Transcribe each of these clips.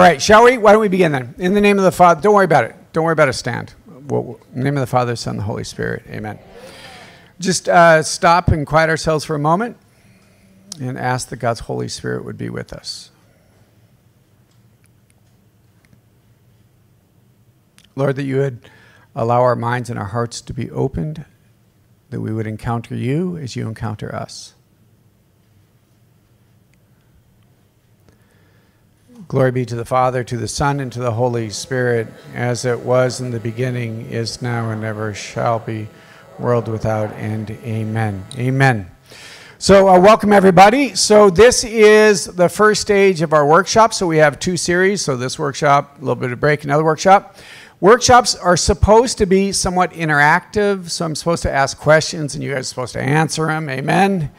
All right, shall we? Why don't we begin then? In the name of the Father, don't worry about it. Don't worry about a stand. In the name of the Father, Son, the Holy Spirit. Amen. Just uh, stop and quiet ourselves for a moment and ask that God's Holy Spirit would be with us. Lord, that you would allow our minds and our hearts to be opened, that we would encounter you as you encounter us. Glory be to the Father, to the Son, and to the Holy Spirit, as it was in the beginning, is now, and ever shall be, world without end. Amen. Amen. So, uh, welcome everybody. So, this is the first stage of our workshop. So, we have two series. So, this workshop, a little bit of break, another workshop. Workshops are supposed to be somewhat interactive. So, I'm supposed to ask questions, and you guys are supposed to answer them. Amen. Amen.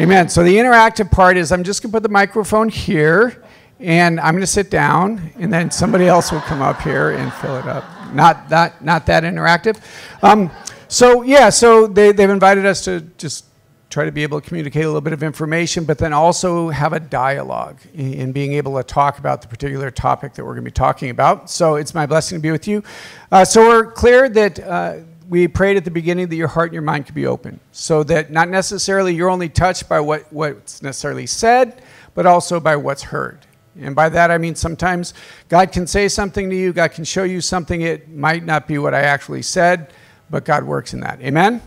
Amen. So, the interactive part is I'm just going to put the microphone here and I'm going to sit down, and then somebody else will come up here and fill it up. Not that, not that interactive. Um, so yeah, so they, they've invited us to just try to be able to communicate a little bit of information, but then also have a dialogue in being able to talk about the particular topic that we're going to be talking about. So it's my blessing to be with you. Uh, so we're clear that. Uh, we prayed at the beginning that your heart and your mind could be open so that not necessarily you're only touched by what, what's necessarily said, but also by what's heard. And by that I mean sometimes God can say something to you, God can show you something, it might not be what I actually said, but God works in that. Amen?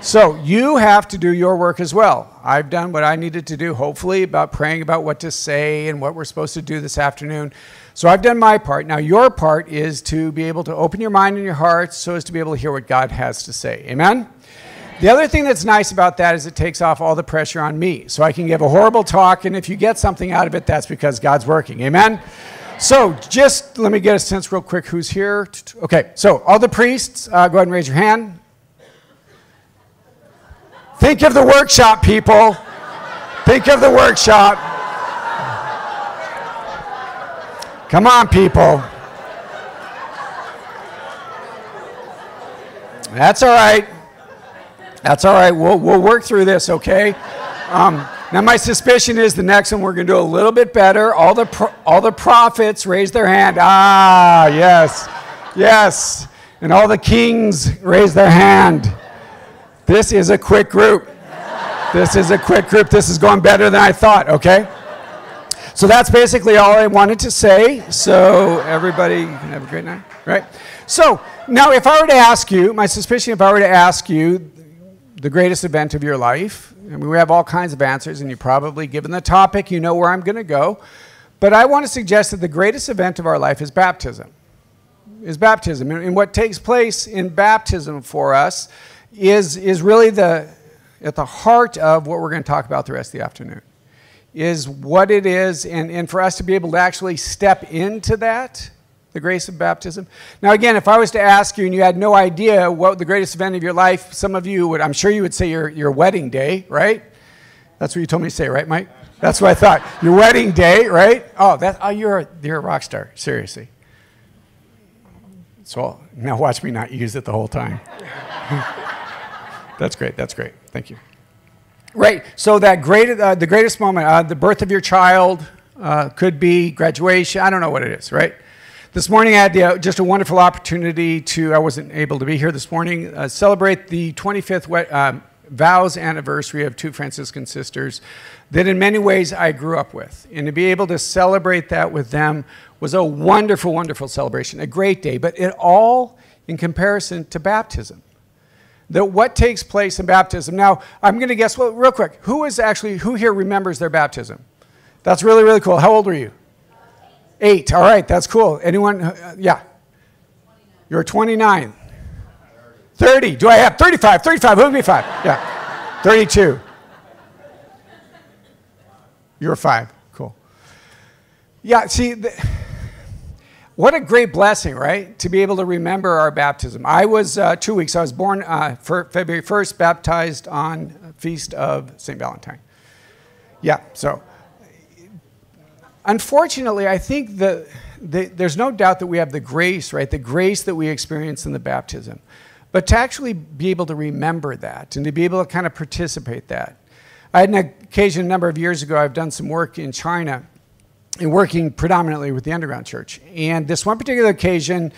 So you have to do your work as well. I've done what I needed to do, hopefully, about praying about what to say and what we're supposed to do this afternoon. So I've done my part. Now, your part is to be able to open your mind and your heart so as to be able to hear what God has to say. Amen? The other thing that's nice about that is it takes off all the pressure on me. So I can give a horrible talk, and if you get something out of it, that's because God's working. Amen? So just let me get a sense real quick who's here. Okay, so all the priests, uh, go ahead and raise your hand. Think of the workshop, people. Think of the workshop. Come on, people. That's all right. That's all right. We'll, we'll work through this, okay? Um, now, my suspicion is the next one we're going to do a little bit better. All the, pro- all the prophets raise their hand. Ah, yes, yes. And all the kings raise their hand. This is a quick group. This is a quick group. This is going better than I thought, okay? So that's basically all I wanted to say. So, everybody have a great night, right? So, now if I were to ask you, my suspicion, if I were to ask you, the greatest event of your life? I mean, we have all kinds of answers, and you probably, given the topic, you know where I'm going to go. But I want to suggest that the greatest event of our life is baptism. Is baptism. And what takes place in baptism for us is, is really the, at the heart of what we're going to talk about the rest of the afternoon. Is what it is, and, and for us to be able to actually step into that the grace of baptism. Now, again, if I was to ask you and you had no idea what the greatest event of your life, some of you would, I'm sure you would say your, your wedding day, right? That's what you told me to say, right, Mike? That's what I thought. Your wedding day, right? Oh, that, oh you're, a, you're a rock star, seriously. So now watch me not use it the whole time. that's great, that's great. Thank you. Right, so that great, uh, the greatest moment, uh, the birth of your child, uh, could be graduation, I don't know what it is, right? This morning, I had the, uh, just a wonderful opportunity to, I wasn't able to be here this morning, uh, celebrate the 25th um, vows anniversary of two Franciscan sisters that in many ways I grew up with. And to be able to celebrate that with them was a wonderful, wonderful celebration, a great day, but it all in comparison to baptism. That what takes place in baptism. Now, I'm going to guess, well, real quick, who is actually, who here remembers their baptism? That's really, really cool. How old were you? Eight. All right, that's cool. Anyone? Uh, yeah. You're 29. 30. Do I have 35? 35. Who would be five? Yeah. 32. You're five. Cool. Yeah, see, the, what a great blessing, right? To be able to remember our baptism. I was uh, two weeks. I was born uh, February 1st, baptized on feast of St. Valentine. Yeah, so Unfortunately, I think that the, there's no doubt that we have the grace, right? The grace that we experience in the baptism. But to actually be able to remember that and to be able to kind of participate that. I had an occasion a number of years ago, I've done some work in China. and working predominantly with the underground church. And this one particular occasion,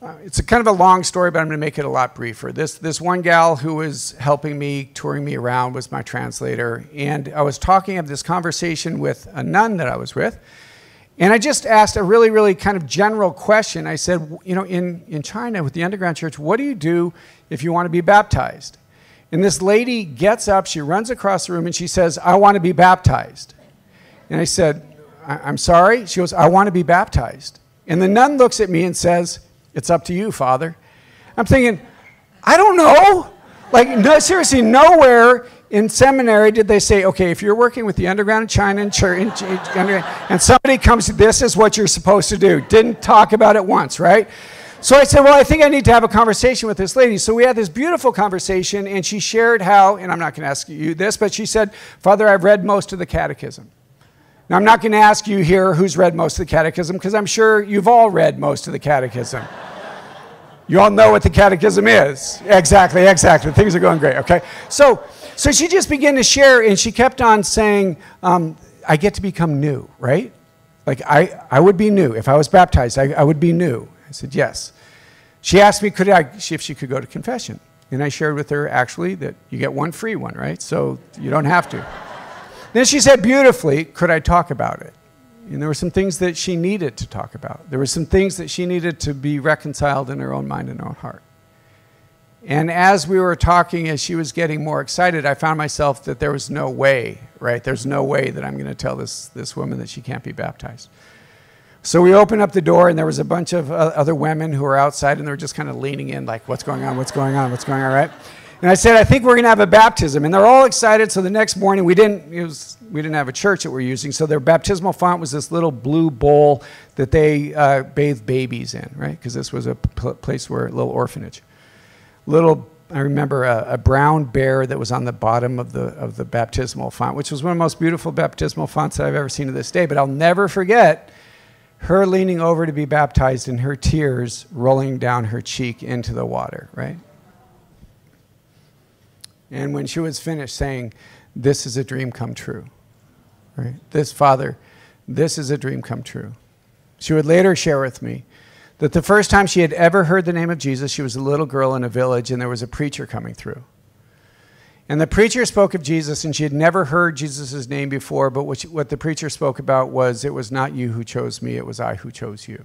uh, it's a kind of a long story, but I'm going to make it a lot briefer. This, this one gal who was helping me, touring me around, was my translator. And I was talking of this conversation with a nun that I was with. And I just asked a really, really kind of general question. I said, you know, in, in China with the underground church, what do you do if you want to be baptized? And this lady gets up, she runs across the room, and she says, I want to be baptized. And I said, I'm sorry? She goes, I want to be baptized. And the nun looks at me and says, It's up to you, Father. I'm thinking, I don't know. Like, no, seriously, nowhere in seminary did they say, okay, if you're working with the underground in China and, church, and somebody comes, this is what you're supposed to do. Didn't talk about it once, right? So I said, well, I think I need to have a conversation with this lady. So we had this beautiful conversation, and she shared how, and I'm not going to ask you this, but she said, Father, I've read most of the catechism. Now, I'm not going to ask you here who's read most of the catechism because I'm sure you've all read most of the catechism. You all know what the catechism is. Exactly, exactly. Things are going great, okay? So, so she just began to share, and she kept on saying, um, I get to become new, right? Like, I, I would be new. If I was baptized, I, I would be new. I said, yes. She asked me could I, if she could go to confession. And I shared with her, actually, that you get one free one, right? So you don't have to. Then she said beautifully, Could I talk about it? And there were some things that she needed to talk about. There were some things that she needed to be reconciled in her own mind and her own heart. And as we were talking, as she was getting more excited, I found myself that there was no way, right? There's no way that I'm going to tell this, this woman that she can't be baptized. So we opened up the door, and there was a bunch of uh, other women who were outside, and they were just kind of leaning in, like, What's going on? What's going on? What's going on, right? And I said, I think we're going to have a baptism. And they're all excited. So the next morning, we didn't, was, we didn't have a church that we're using. So their baptismal font was this little blue bowl that they uh, bathed babies in, right? Because this was a place where, a little orphanage. Little, I remember a, a, brown bear that was on the bottom of the, of the baptismal font, which was one of the most beautiful baptismal fonts that I've ever seen to this day. But I'll never forget her leaning over to be baptized and her tears rolling down her cheek into the water, right? And when she was finished saying, This is a dream come true, right? This, Father, this is a dream come true. She would later share with me that the first time she had ever heard the name of Jesus, she was a little girl in a village and there was a preacher coming through. And the preacher spoke of Jesus, and she had never heard Jesus' name before, but what, she, what the preacher spoke about was, It was not you who chose me, it was I who chose you.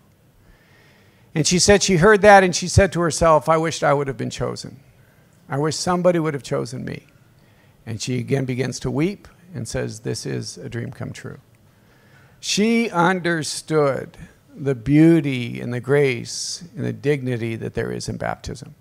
And she said she heard that, and she said to herself, I wished I would have been chosen. I wish somebody would have chosen me. And she again begins to weep and says, This is a dream come true. She understood the beauty and the grace and the dignity that there is in baptism.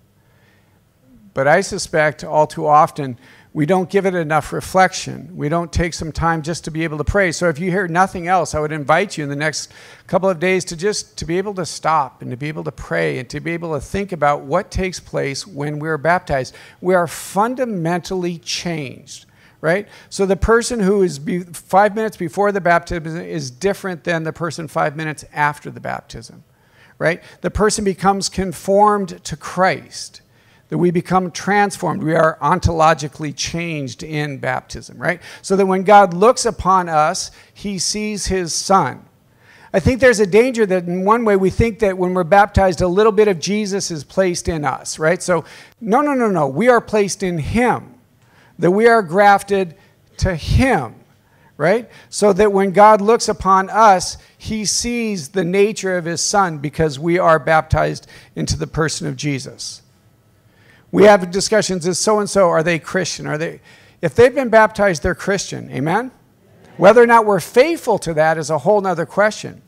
But I suspect all too often we don't give it enough reflection. We don't take some time just to be able to pray. So if you hear nothing else, I would invite you in the next couple of days to just to be able to stop and to be able to pray and to be able to think about what takes place when we're baptized. We are fundamentally changed right? So the person who is five minutes before the baptism is different than the person five minutes after the baptism, right? The person becomes conformed to Christ that we become transformed. We are ontologically changed in baptism, right? So that when God looks upon us, he sees his son. I think there's a danger that in one way we think that when we're baptized, a little bit of Jesus is placed in us, right? So, no, no, no, no. We are placed in him, that we are grafted to him, right? So that when God looks upon us, he sees the nature of his son because we are baptized into the person of Jesus. We have discussions is so and so, are they Christian? Are they if they've been baptized, they're Christian. Amen? Whether or not we're faithful to that is a whole other question.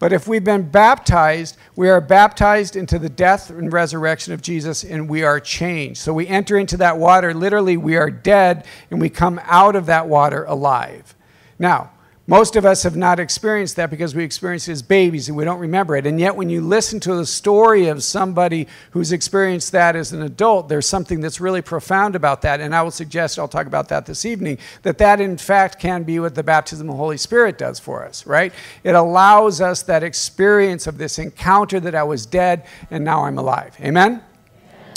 But if we've been baptized, we are baptized into the death and resurrection of Jesus and we are changed. So we enter into that water, literally, we are dead and we come out of that water alive. Now, most of us have not experienced that because we experienced it as babies and we don't remember it. And yet, when you listen to the story of somebody who's experienced that as an adult, there's something that's really profound about that. And I will suggest, I'll talk about that this evening, that that in fact can be what the baptism of the Holy Spirit does for us, right? It allows us that experience of this encounter that I was dead and now I'm alive. Amen?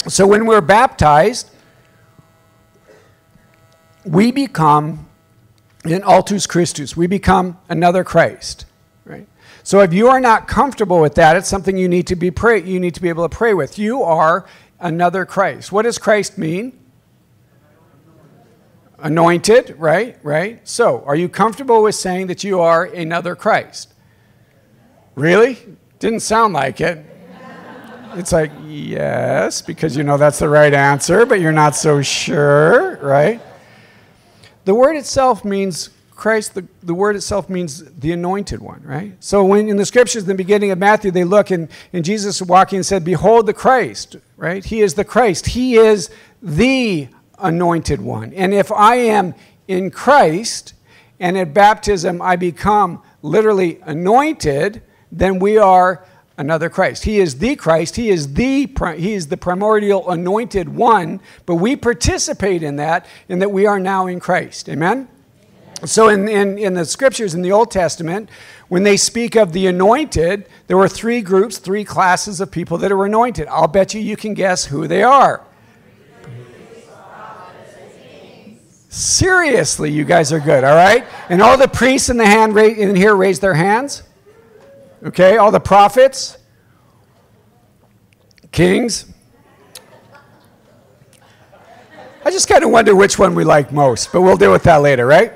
So, when we're baptized, we become in alter Christus, we become another Christ, right? So if you are not comfortable with that, it's something you need to be pray, you need to be able to pray with. You are another Christ. What does Christ mean? Anointed, right? Right? So, are you comfortable with saying that you are another Christ? Really? Didn't sound like it. It's like, yes, because you know that's the right answer, but you're not so sure, right? The word itself means Christ, the, the word itself means the anointed one, right? So when in the scriptures, in the beginning of Matthew, they look and, and Jesus walking and said, Behold the Christ, right? He is the Christ. He is the anointed one. And if I am in Christ and at baptism I become literally anointed, then we are another Christ. He is the Christ. He is the he is the primordial anointed one, but we participate in that in that we are now in Christ. Amen. So in, in, in the scriptures in the Old Testament, when they speak of the anointed, there were three groups, three classes of people that are anointed. I'll bet you you can guess who they are. Seriously, you guys are good, all right? And all the priests in the hand in here raise their hands. Okay, all the prophets, kings. I just kind of wonder which one we like most, but we'll deal with that later, rite?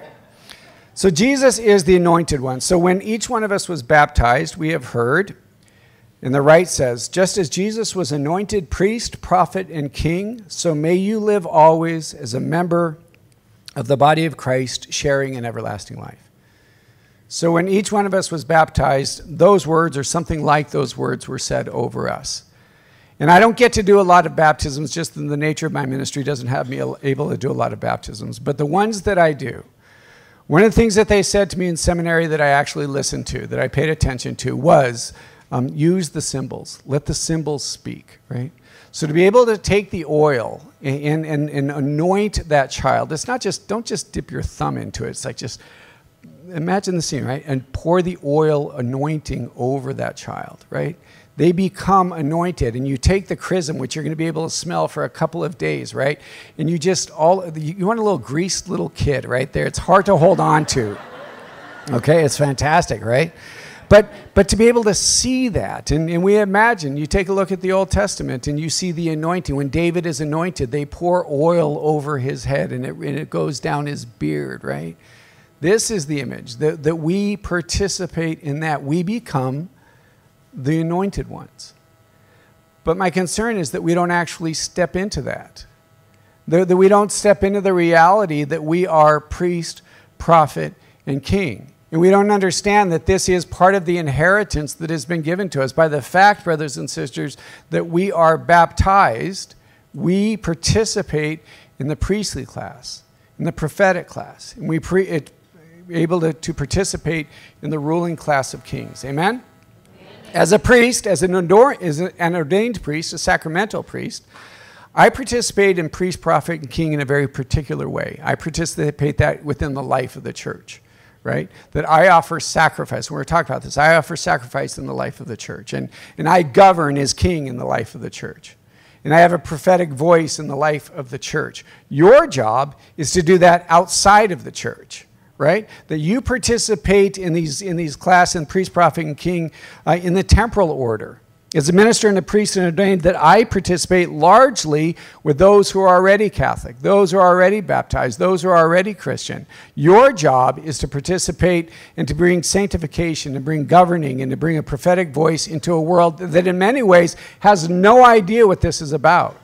So Jesus is the anointed one. So when each one of us was baptized, we have heard, and the right says, just as Jesus was anointed priest, prophet, and king, so may you live always as a member of the body of Christ, sharing an everlasting life. So when each one of us was baptized, those words or something like those words were said over us. And I don't get to do a lot of baptisms, just in the nature of my ministry doesn't have me able to do a lot of baptisms. But the ones that I do, one of the things that they said to me in seminary that I actually listened to, that I paid attention to, was um, use the symbols. Let the symbols speak, right? So to be able to take the oil and, and, and anoint that child, it's not just, don't just dip your thumb into it. It's like just imagine the scene, right? And pour the oil anointing over that child, right? They become anointed, and you take the chrism, which you're going to be able to smell for a couple of days, right? And you just all you want a little greased little kid right there. It's hard to hold on to. Okay, it's fantastic, right? But, but to be able to see that, and, and we imagine, you take a look at the Old Testament and you see the anointing. When David is anointed, they pour oil over his head and it, and it goes down his beard, right? This is the image that, that we participate in that. We become the anointed ones. But my concern is that we don't actually step into that. That, that we don't step into the reality that we are priest, prophet, and king. And we don't understand that this is part of the inheritance that has been given to us by the fact, brothers and sisters, that we are baptized. We participate in the priestly class, in the prophetic class. And we pre- it able to, to participate in the ruling class of kings. Amen? As a priest, as an, ador- as an ordained priest, a sacramental priest, I participate in priest, prophet, and king in a very particular way. I participate that within the life of the church, right? That I offer sacrifice. We're talking about this. I offer sacrifice in the life of the church, and, and I govern as king in the life of the church. And I have a prophetic voice in the life of the church. Your job is to do that outside of the church right? That you participate in these, in these class and priest, prophet, and king uh, in the temporal order. As a minister and a priest and ordained, that I participate largely with those who are already Catholic, those who are already baptized, those who are already Christian. Your job is to participate and to bring sanctification, to bring governing, and to bring a prophetic voice into a world that, in many ways, has no idea what this is about.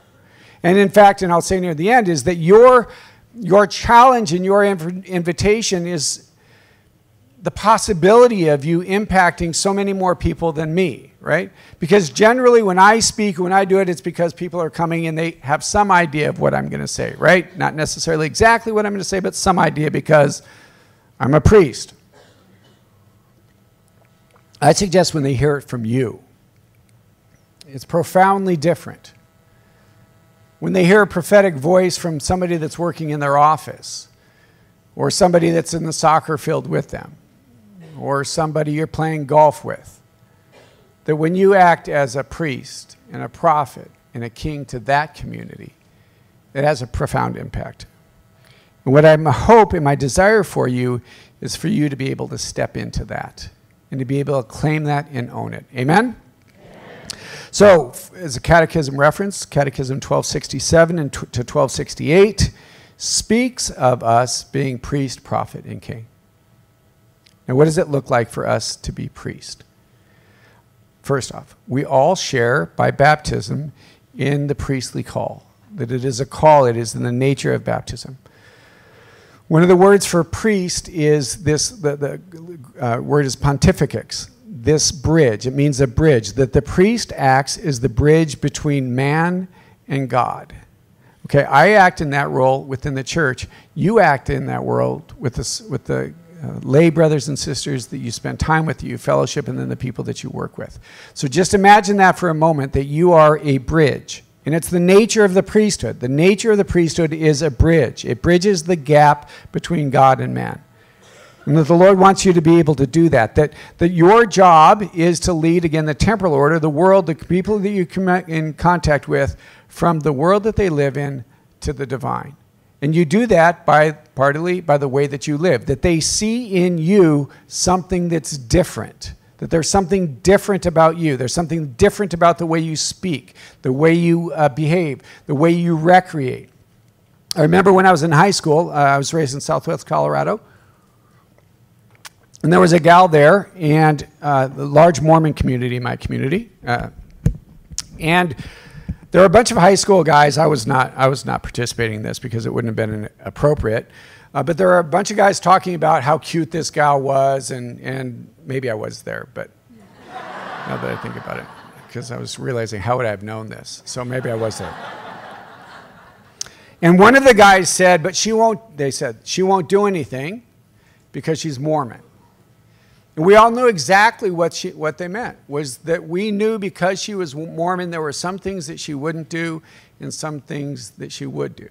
And in fact, and I'll say near the end, is that your your challenge and your inv- invitation is the possibility of you impacting so many more people than me, right? Because generally, when I speak, when I do it, it's because people are coming and they have some idea of what I'm going to say, right? Not necessarily exactly what I'm going to say, but some idea because I'm a priest. I suggest when they hear it from you, it's profoundly different when they hear a prophetic voice from somebody that's working in their office, or somebody that's in the soccer field with them, or somebody you're playing golf with, that when you act as a priest and a prophet and a king to that community, it has a profound impact. And what I hope and my desire for you is for you to be able to step into that and to be able to claim that and own it. Amen? So, as a catechism reference, Catechism 1267 and to 1268 speaks of us being priest, prophet, and king. Now, what does it look like for us to be priest? First off, we all share by baptism in the priestly call, that it is a call, it is in the nature of baptism. One of the words for priest is this, the, the uh, word is pontifex, this bridge. It means a bridge, that the priest acts as the bridge between man and God. Okay, I act in that role within the church. You act in that world with, this, with the uh, lay brothers and sisters that you spend time with, you fellowship, and then the people that you work with. So just imagine that for a moment that you are a bridge. And it's the nature of the priesthood. The nature of the priesthood is a bridge, it bridges the gap between God and man. And that the Lord wants you to be able to do that. That, that your job is to lead, again, the temporal order, the world, the people that you come in contact with, from the world that they live in to the divine. And you do that by partly by the way that you live, that they see in you something that's different that there's something different about you. There's something different about the way you speak, the way you uh, behave, the way you recreate. I remember when I was in high school, uh, I was raised in southwest Colorado. And there was a gal there, and uh, large Mormon community in my community. Uh, and there were a bunch of high school guys. I was not, I was not participating in this because it wouldn't have been appropriate. Uh, but there were a bunch of guys talking about how cute this gal was, and, and maybe I was there, but now that I think about it, because I was realizing how would I have known this? So maybe I was there. And one of the guys said, but she won't, they said, she won't do anything because she's Mormon. And we all knew exactly what, she, what they meant, was that we knew because she was Mormon, there were some things that she wouldn't do and some things that she would do.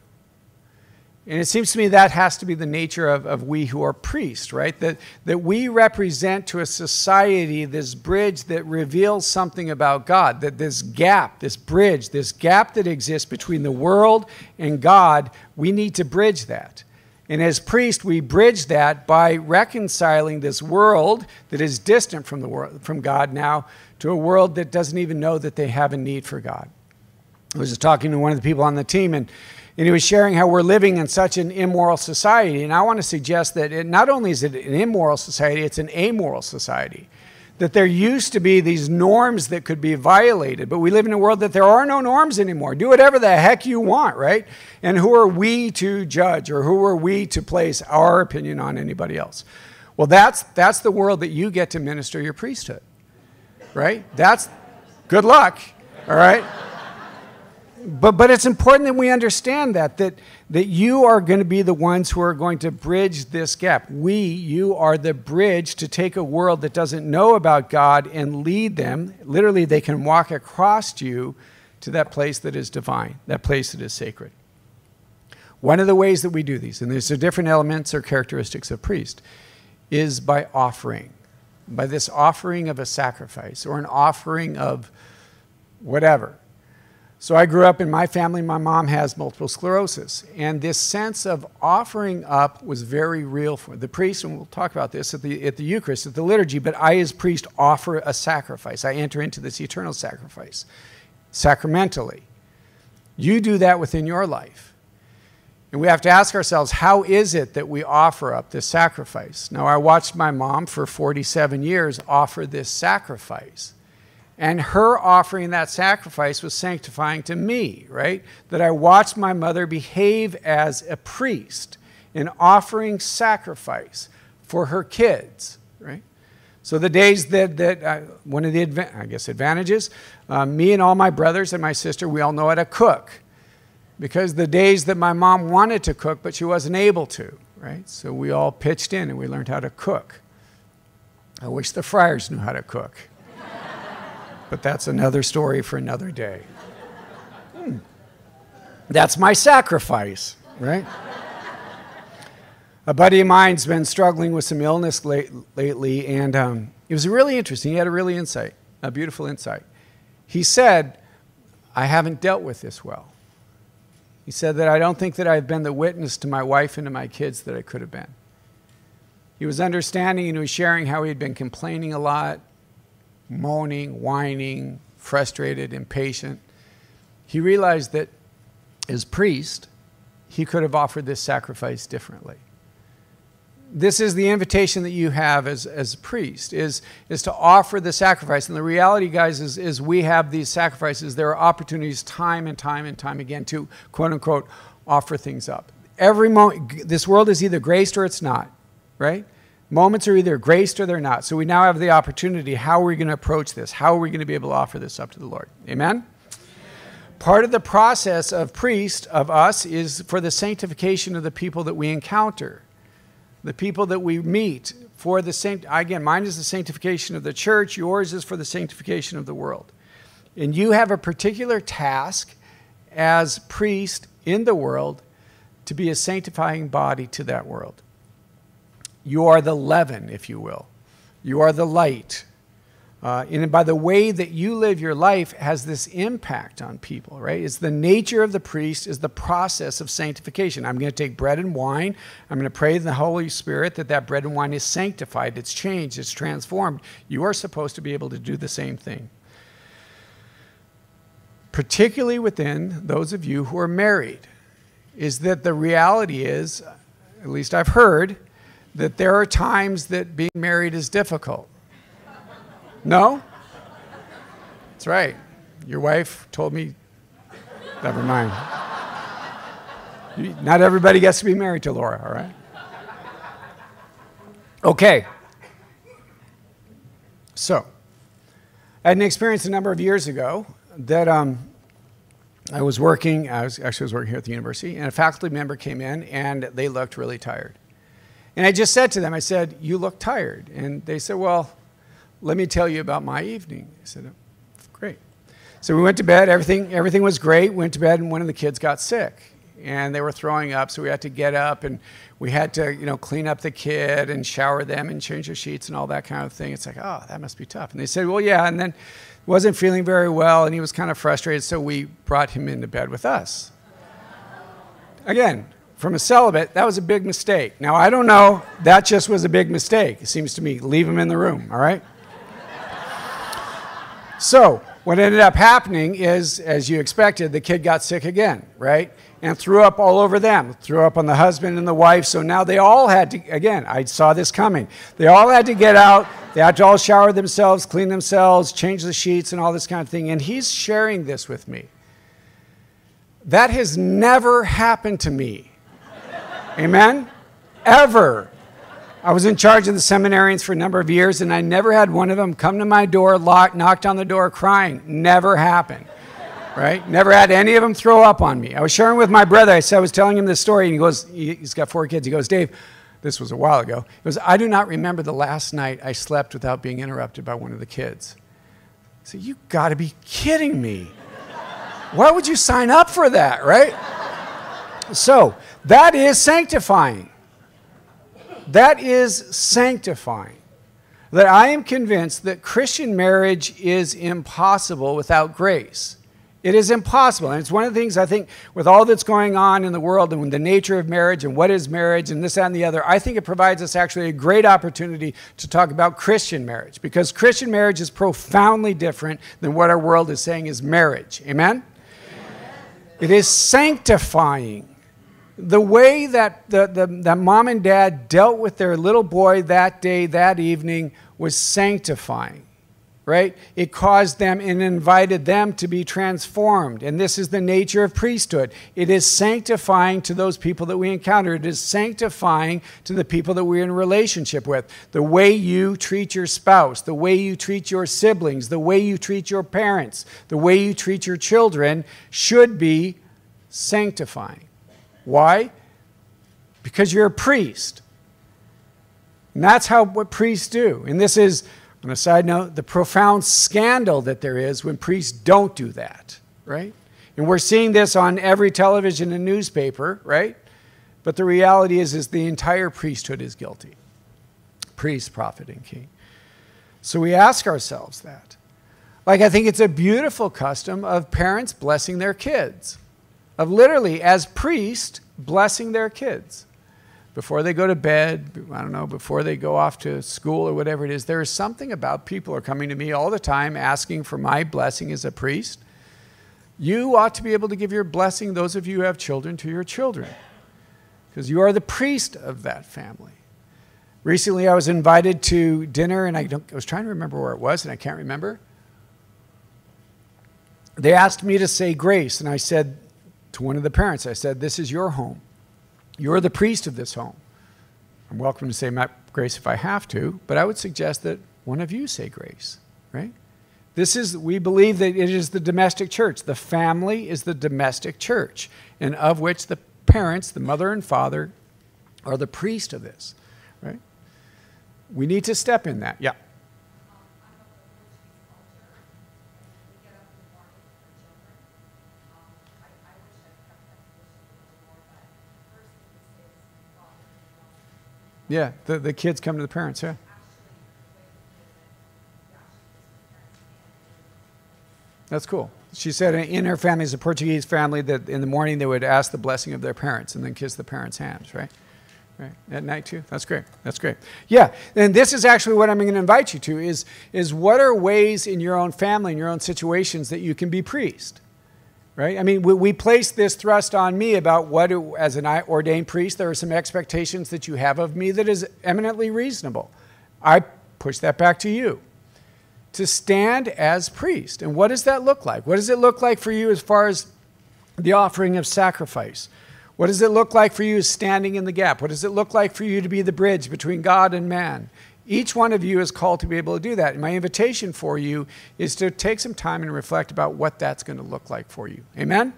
And it seems to me that has to be the nature of, of we who are priests, right? That, that we represent to a society this bridge that reveals something about God, that this gap, this bridge, this gap that exists between the world and God, we need to bridge that. And as priests, we bridge that by reconciling this world that is distant from, the world, from God now to a world that doesn't even know that they have a need for God. I was just talking to one of the people on the team, and and he was sharing how we're living in such an immoral society. And I want to suggest that it, not only is it an immoral society, it's an amoral society. That there used to be these norms that could be violated, but we live in a world that there are no norms anymore. Do whatever the heck you want, right? And who are we to judge or who are we to place our opinion on anybody else? Well, that's, that's the world that you get to minister your priesthood, right? That's good luck, all right? But, but it's important that we understand that, that, that you are going to be the ones who are going to bridge this gap. We, you are the bridge to take a world that doesn't know about God and lead them. Literally, they can walk across you to that place that is divine, that place that is sacred. One of the ways that we do these, and these are different elements or characteristics of priest, is by offering, by this offering of a sacrifice or an offering of whatever so I grew up in my family, my mom has multiple sclerosis. And this sense of offering up was very real for the priest, and we'll talk about this at the, at the Eucharist, at the liturgy, but I, as priest, offer a sacrifice. I enter into this eternal sacrifice sacramentally. You do that within your life. And we have to ask ourselves, how is it that we offer up this sacrifice? Now, I watched my mom for 47 years offer this sacrifice. And her offering that sacrifice was sanctifying to me, right? That I watched my mother behave as a priest in offering sacrifice for her kids, right? So the days that, that uh, one of the, I guess, advantages, uh, me and all my brothers and my sister, we all know how to cook. Because the days that my mom wanted to cook, but she wasn't able to, right? So we all pitched in and we learned how to cook. I wish the friars knew how to cook but that's another story for another day. Hmm. That's my sacrifice, right? a buddy of mine's been struggling with some illness late, lately, and um, it was really interesting. He had a really insight, a beautiful insight. He said, I haven't dealt with this well. He said that I don't think that I've been the witness to my wife and to my kids that I could have been. He was understanding and he was sharing how he had been complaining a lot, moaning, whining, frustrated, impatient. He realized that as priest, he could have offered this sacrifice differently. This is the invitation that you have as, as a priest is, is to offer the sacrifice. And the reality guys is, is we have these sacrifices. There are opportunities time and time and time again to quote unquote offer things up. Every moment this world is either graced or it's not right moments are either graced or they're not. So we now have the opportunity how are we going to approach this? How are we going to be able to offer this up to the lord? Amen? Part of the process of priest of us is for the sanctification of the people that we encounter the people that we meet for the saint again mine is the sanctification of the church yours is for the sanctification of the world. And you have a particular task as priest in the world to be a sanctifying body to that world you are the leaven if you will you are the light uh, and by the way that you live your life has this impact on people, right? It's the nature of the priest is the process of sanctification. I'm going to take bread and wine. I'm going to pray in the Holy Spirit that that bread and wine is sanctified, it's changed, it's transformed. You are supposed to be able to do the same thing. Particularly within those of you who are married, is that the reality is, at least I've heard, that there are times that being married is difficult no? That's right. Your wife told me, never mind. Not everybody gets to be married to Laura, all right? Okay. So, I had an experience a number of years ago that um, I was working, I was actually I was working here at the university, and a faculty member came in and they looked really tired. And I just said to them, I said, You look tired. And they said, Well, let me tell you about my evening. I said, Great. So we went to bed. Everything, everything was great. Went to bed, and one of the kids got sick. And they were throwing up, so we had to get up and we had to, you know, clean up the kid and shower them and change their sheets and all that kind of thing. It's like, oh, that must be tough. And they said, well, yeah. And then wasn't feeling very well, and he was kind of frustrated, so we brought him into bed with us. Again, from a celibate, that was a big mistake. Now, I don't know, that just was a big mistake. It seems to me. Leave him in the room, all right? So, what ended up happening is, as you expected, the kid got sick again, right? And threw up all over them, threw up on the husband and the wife. So now they all had to, again, I saw this coming. They all had to get out. They had to all shower themselves, clean themselves, change the sheets, and all this kind of thing. And he's sharing this with me. That has never happened to me. Amen? Ever. I was in charge of the seminarians for a number of years, and I never had one of them come to my door, lock, knocked on the door crying. Never happened. Right? Never had any of them throw up on me. I was sharing with my brother. I said I was telling him this story, and he goes, he's got four kids. He goes, Dave, this was a while ago. He goes, I do not remember the last night I slept without being interrupted by one of the kids. I said, You got to be kidding me. Why would you sign up for that, right? So, that is sanctifying. That is sanctifying. That I am convinced that Christian marriage is impossible without grace. It is impossible. And it's one of the things I think, with all that's going on in the world and with the nature of marriage and what is marriage and this, that, and the other, I think it provides us actually a great opportunity to talk about Christian marriage because Christian marriage is profoundly different than what our world is saying is marriage. Amen? Amen. It is sanctifying the way that, the, the, that mom and dad dealt with their little boy that day, that evening, was sanctifying, right? It caused them and invited them to be transformed. And this is the nature of priesthood it is sanctifying to those people that we encounter, it is sanctifying to the people that we're in relationship with. The way you treat your spouse, the way you treat your siblings, the way you treat your parents, the way you treat your children should be sanctifying. Why? Because you're a priest. And that's how what priests do. And this is, on a side note, the profound scandal that there is when priests don't do that, right? And we're seeing this on every television and newspaper, right? But the reality is, is the entire priesthood is guilty. Priest, prophet, and king. So we ask ourselves that. Like, I think it's a beautiful custom of parents blessing their kids of literally, as priests, blessing their kids. before they go to bed, I don't know, before they go off to school or whatever it is, there is something about people are coming to me all the time asking for my blessing as a priest. You ought to be able to give your blessing, those of you who have children, to your children, because you are the priest of that family. Recently, I was invited to dinner, and I, don't I was trying to remember where it was, and I can't remember. They asked me to say grace, and I said to one of the parents, I said, This is your home. You're the priest of this home. I'm welcome to say my grace if I have to, but I would suggest that one of you say grace, right? This is, we believe that it is the domestic church. The family is the domestic church, and of which the parents, the mother and father, are the priest of this, right? We need to step in that. Yeah. Yeah, the, the kids come to the parents, yeah. That's cool. She said in her family, is a Portuguese family, that in the morning they would ask the blessing of their parents and then kiss the parents' hands, right? Right. At night too. That's great. That's great. Yeah. And this is actually what I'm going to invite you to is, is what are ways in your own family, in your own situations that you can be priest? Right? I mean, we, we place this thrust on me about what, as an ordained priest, there are some expectations that you have of me that is eminently reasonable. I push that back to you to stand as priest. And what does that look like? What does it look like for you as far as the offering of sacrifice? What does it look like for you standing in the gap? What does it look like for you to be the bridge between God and man? Each one of you is called to be able to do that. And my invitation for you is to take some time and reflect about what that's going to look like for you. Amen?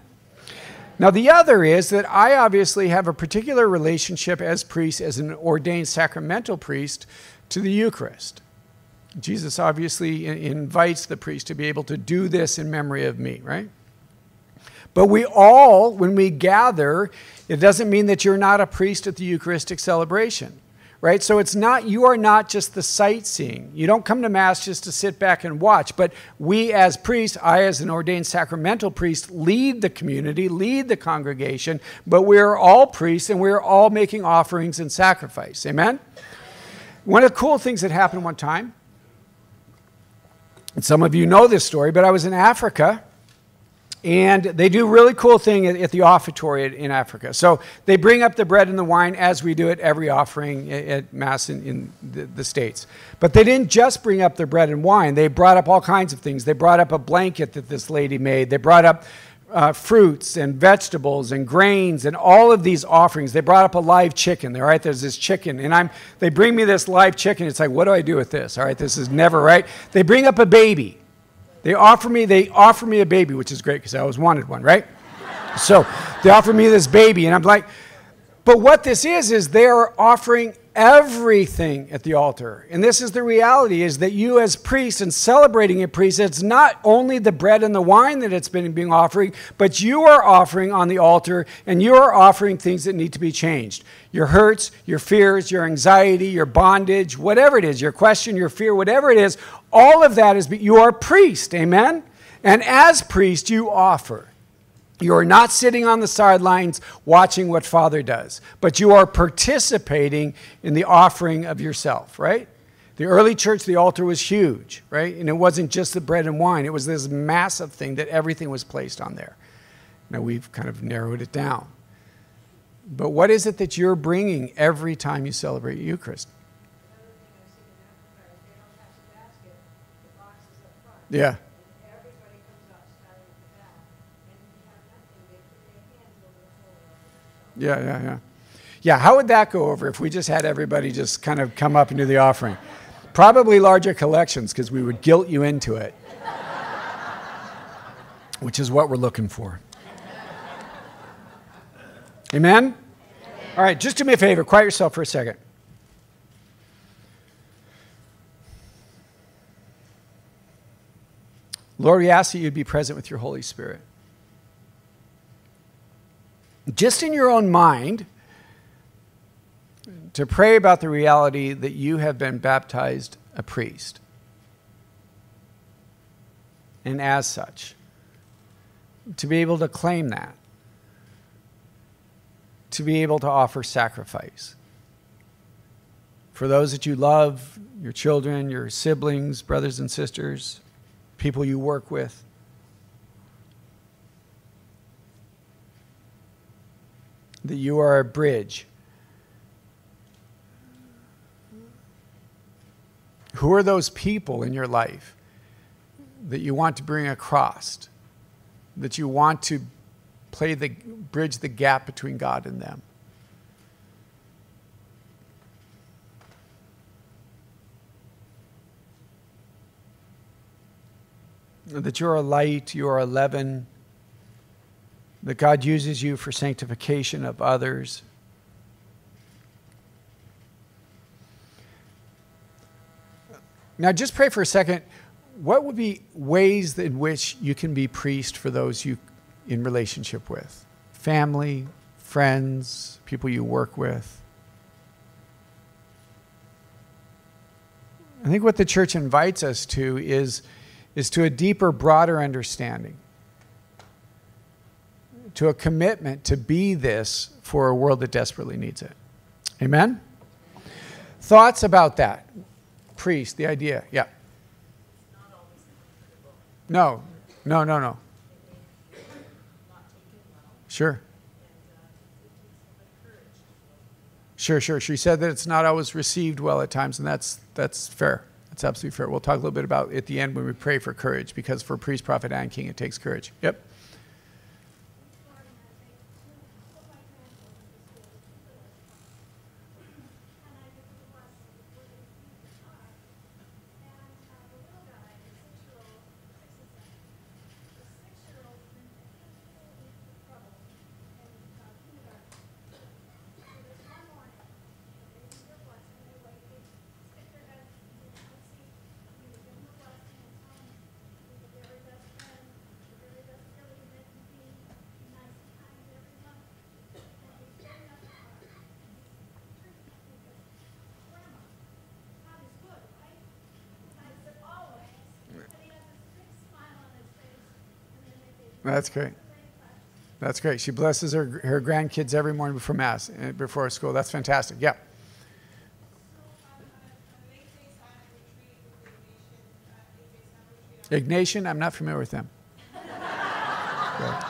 Now, the other is that I obviously have a particular relationship as priest, as an ordained sacramental priest, to the Eucharist. Jesus obviously invites the priest to be able to do this in memory of me, right? But we all, when we gather, it doesn't mean that you're not a priest at the Eucharistic celebration right? So it's not, you are not just the sightseeing. You don't come to Mass just to sit back and watch, but we as priests, I as an ordained sacramental priest, lead the community, lead the congregation, but we're all priests and we're all making offerings and sacrifice. Amen? One of the cool things that happened one time, and some of you know this story, but I was in Africa and they do a really cool thing at, at, the offertory in Africa. So they bring up the bread and the wine as we do at every offering at, at Mass in, in the, the, States. But they didn't just bring up the bread and wine. They brought up all kinds of things. They brought up a blanket that this lady made. They brought up uh, fruits and vegetables and grains and all of these offerings. They brought up a live chicken. All right, there's this chicken, and I'm. They bring me this live chicken. It's like, what do I do with this? All right, this is never right. They bring up a baby. They offer me, they offer me a baby, which is great because I always wanted one, right? so they offer me this baby, and I'm like, but what this is, is they're offering everything at the altar. And this is the reality is that you as priests and celebrating a priest, it's not only the bread and the wine that it's been being offering, but you are offering on the altar and you are offering things that need to be changed. Your hurts, your fears, your anxiety, your bondage, whatever it is, your question, your fear, whatever it is, all of that is you are priest, amen? And as priest, you offer. You are not sitting on the sidelines watching what Father does, but you are participating in the offering of yourself, right? The early church, the altar was huge, right? And it wasn't just the bread and wine, it was this massive thing that everything was placed on there. Now we've kind of narrowed it down. But what is it that you're bringing every time you celebrate Eucharist? Yeah. Yeah, yeah, yeah. Yeah, how would that go over if we just had everybody just kind of come up and do the offering? Probably larger collections because we would guilt you into it, which is what we're looking for. Amen? All right, just do me a favor. Quiet yourself for a second. Lord, we ask that you'd be present with your Holy Spirit just in your own mind, to pray about the reality that you have been baptized a priest. And as such, to be able to claim that, to be able to offer sacrifice, for those that you love, your children, your siblings, brothers and sisters, people you work with. That you are a bridge. Who are those people in your life that you want to bring across? That you want to play the bridge the gap between God and them? that you're a light, you're a leaven, that God uses you for sanctification of others. Now, just pray for a second. What would be ways in which you can be priest for those you in relationship with? Family, friends, people you work with. I think what the church invites us to is is to a deeper, broader understanding, to a commitment to be this for a world that desperately needs it. Amen? Thoughts about that? Priest, the idea. Yeah. No, no, no, no. Sure. Sure, sure. She said that it's not always received well at times, and that's that's fair. That's absolutely fair. We'll talk a little bit about at the end when we pray for courage, because for priest, prophet, and king, it takes courage. Yep. That's great. That's great. She blesses her, her grandkids every morning before Mass, eh, before school. That's fantastic. Yeah. Ignatian, I'm not familiar with them.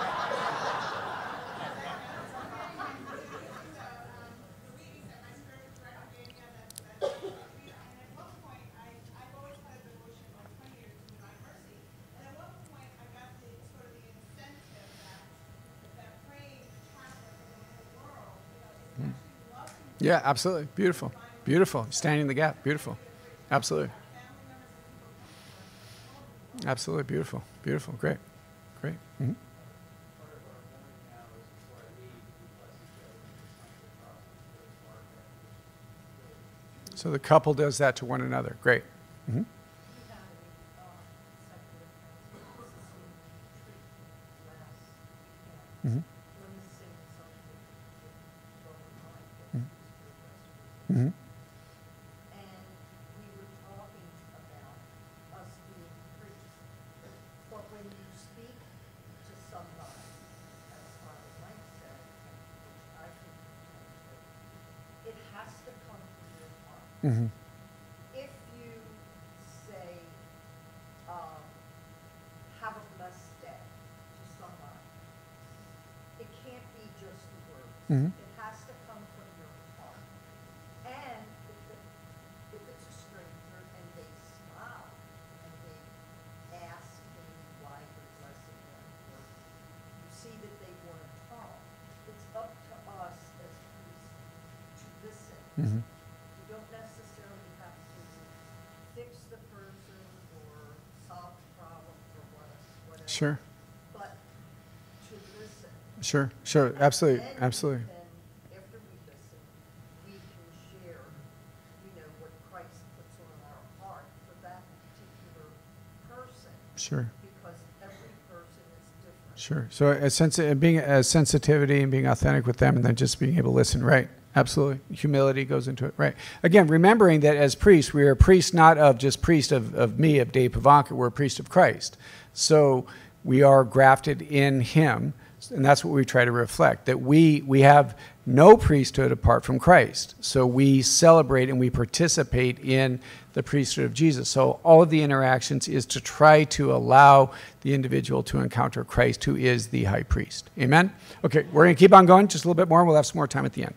Yeah, absolutely. Beautiful. Beautiful. Standing in the gap. Beautiful. Absolutely. Absolutely. Beautiful. Beautiful. Great. Great. Mm-hmm. So the couple does that to one another. Great. Mm-hmm. Mm-hmm. And we were talking about us being priests. But when you speak to somebody, as Father Mike said, which I think it has to come from your heart. Mm-hmm. If you say, um, have a blessed day to somebody, it can't be just the words. Mhm. It has to come from your heart. And if, it, if it's a stranger and they smile and they ask maybe why you're blessing them, or you see that they want to talk, it's up to us as priests to listen. Mm-hmm. You don't necessarily have to fix the person or solve the problem or what- whatever. Sure. But to listen. Sure. Sure. Absolutely. Absolutely. After we listen, we can share, you know, what Christ puts on our heart for that particular person. Sure. Because every person is different. Sure. So a sense being a sensitivity and being authentic with them, and then just being able to listen. Right. Absolutely. Humility goes into it. Right. Again, remembering that as priests, we are priests not of just priest of, of me, of Dave Pivonka. We're a priest of Christ. So we are grafted in Him And that's what we try to reflect that we, we have no priesthood apart from Christ. So we celebrate and we participate in the priesthood of Jesus. So all of the interactions is to try to allow the individual to encounter Christ, who is the high priest. Amen? Okay, we're going to keep on going just a little bit more. We'll have some more time at the end.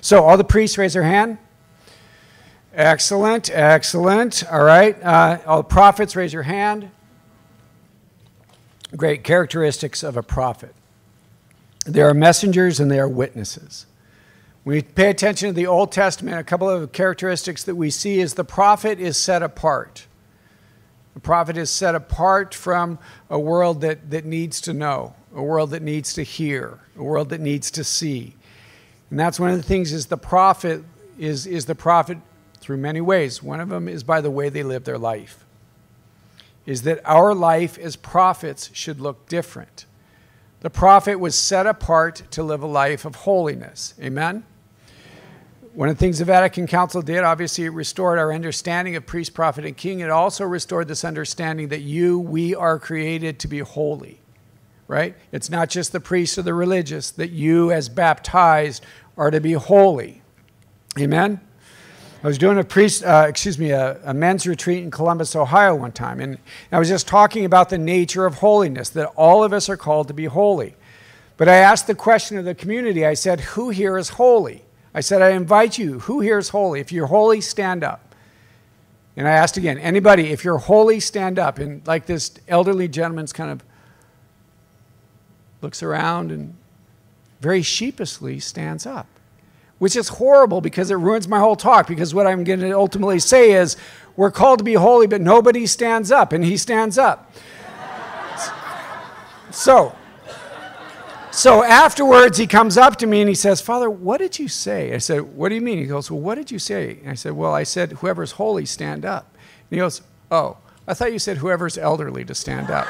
So all the priests raise their hand. Excellent, excellent. All right. Uh, all the prophets raise your hand. Great characteristics of a prophet. They are messengers and they are witnesses. When we pay attention to the Old Testament, a couple of characteristics that we see is the prophet is set apart. The prophet is set apart from a world that, that needs to know, a world that needs to hear, a world that needs to see. And that's one of the things is the prophet is, is the prophet through many ways. One of them is by the way they live their life. Is that our life as prophets should look different. The prophet was set apart to live a life of holiness. Amen? One of the things the Vatican Council did, obviously, it restored our understanding of priest, prophet, and king. It also restored this understanding that you, we are created to be holy, right? It's not just the priests or the religious, that you, as baptized, are to be holy. Amen? I was doing a priest, uh, excuse me, a, a, men's retreat in Columbus, Ohio one time, and I was just talking about the nature of holiness, that all of us are called to be holy. But I asked the question of the community, I said, Who here is holy? I said, I invite you, who here is holy? If you're holy, stand up. And I asked again, anybody, if you're holy, stand up. And like this elderly gentleman's kind of looks around and very sheepishly stands up which is horrible because it ruins my whole talk. Because what I'm going to ultimately say is, we're called to be holy, but nobody stands up, and he stands up. so, so afterwards, he comes up to me and he says, Father, what did you say? I said, What do you mean? He goes, Well, what did you say? And I said, Well, I said, Whoever's holy, stand up. And he goes, Oh, I thought you said whoever's elderly to stand up.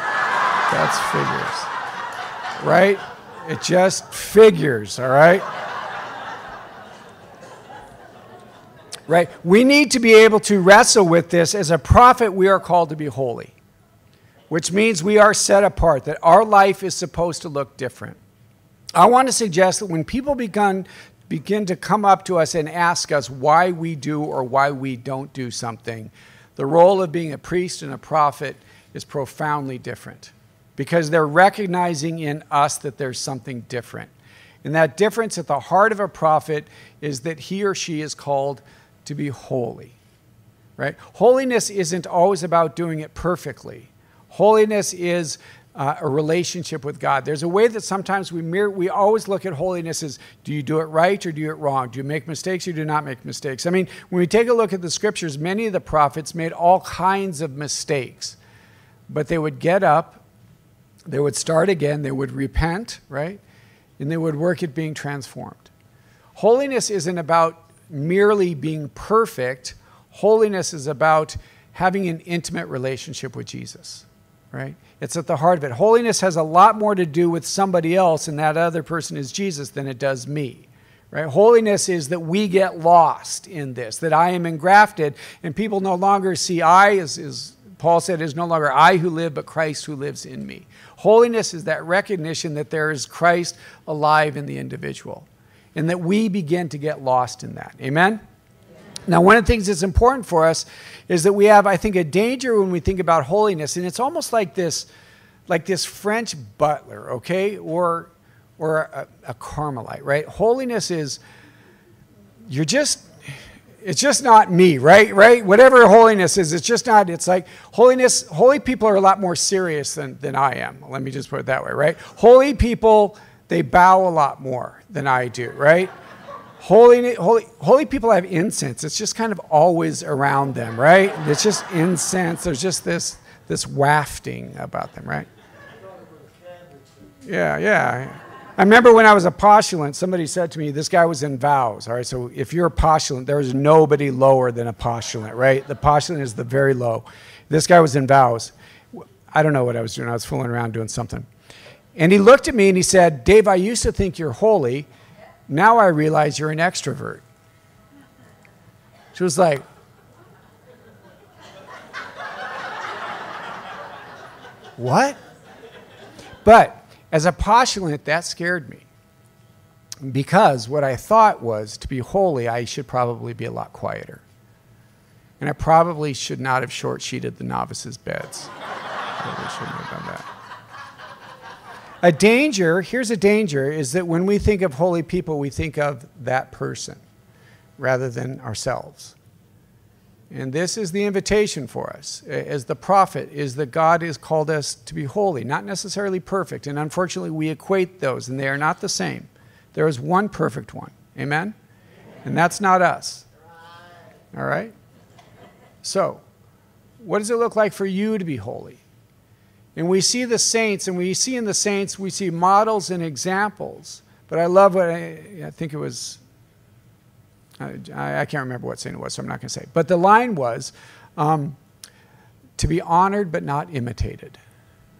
That's figures. Right? It just figures, all right? Right? We need to be able to wrestle with this. As a prophet, we are called to be holy, which means we are set apart, that our life is supposed to look different. I want to suggest that when people begin, begin to come up to us and ask us why we do or why we don't do something, the role of being a priest and a prophet is profoundly different because they're recognizing in us that there's something different. And that difference at the heart of a prophet is that he or she is called to be holy. Right? Holiness isn't always about doing it perfectly. Holiness is uh, a relationship with God. There's a way that sometimes we mirror, we always look at holiness as do you do it right or do you do it wrong? Do you make mistakes or do you not make mistakes? I mean, when we take a look at the scriptures, many of the prophets made all kinds of mistakes, but they would get up, they would start again, they would repent, right? And they would work at being transformed. Holiness isn't about merely being perfect. Holiness is about having an intimate relationship with Jesus, right? It's at the heart of it. Holiness has a lot more to do with somebody else, and that other person is Jesus, than it does me. Right? Holiness is that we get lost in this, that I am engrafted, and people no longer see I, as, as Paul said, is no longer I who live, but Christ who lives in me. Holiness is that recognition that there is Christ alive in the individual and that we begin to get lost in that. Amen? Now, one of the things that's important for us is that we have, I think, a danger when we think about holiness, and it's almost like this, like this French butler, okay, or or a, a Carmelite, right? Holiness is you're just it's just not me, right? Right? Whatever holiness is, it's just not, it's like holiness, holy people are a lot more serious than, than I am. Let me just put it that way, right? Holy people they bow a lot more than I do, right? Holy, holy, holy people have incense. It's just kind of always around them, right? It's just incense. There's just this, this wafting about them, right? Yeah, yeah. I remember when I was a postulant, somebody said to me, this guy was in vows. All right, so if you're a postulant, there is nobody lower than a postulant, right? The postulant is the very low. This guy was in vows. I don't know what I was doing. I was fooling around doing something. And he looked at me and he said, Dave, I used to think you're holy. Now I realize you're an extrovert. She was like, What? But As a postulant, that scared me because what I thought was to be holy, I should probably be a lot quieter. And I probably should not have short sheeted the novices' beds. I Probably shouldn't have done that. A danger, here's a danger, is that when we think of holy people, we think of that person rather than ourselves. And this is the invitation for us as the prophet is that God has called us to be holy, not necessarily perfect. And unfortunately, we equate those, and they are not the same. There is one perfect one. Amen? And that's not us. All right? So, what does it look like for you to be holy? And we see the saints, and we see in the saints, we see models and examples. But I love what I, I think it was, I, I, can't remember what saint it was, so I'm not going to say. But the line was um, to be honored but not imitated.